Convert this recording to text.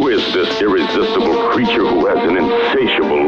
Who is this irresistible creature who has an insatiable